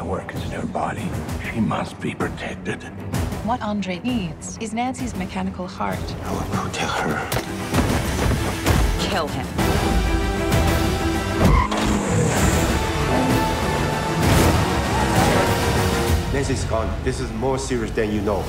My work is in her body. She must be protected. What Andre needs is Nancy's mechanical heart. I will protect her. Kill him. Nancy's gone. This is more serious than you know.